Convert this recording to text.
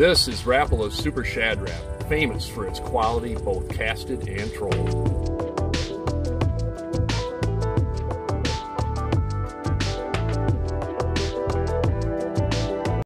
This is Rapala's Super Shad Wrap, famous for its quality both casted and trolled.